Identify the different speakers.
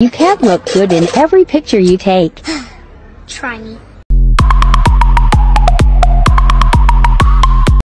Speaker 1: You can't look good in every picture you take.
Speaker 2: Try me.